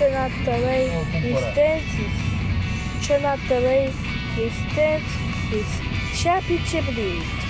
Celălalt rezistenți, he stands. și apice blade.